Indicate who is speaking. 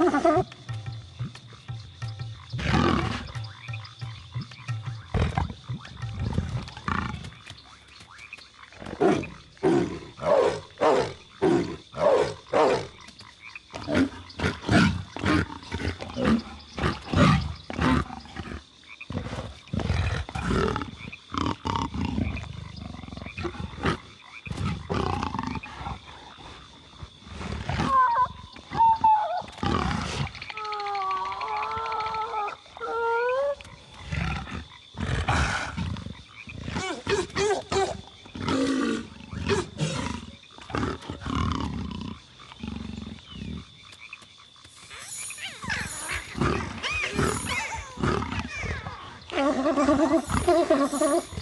Speaker 1: Ha ha ha!
Speaker 2: フフフフフ。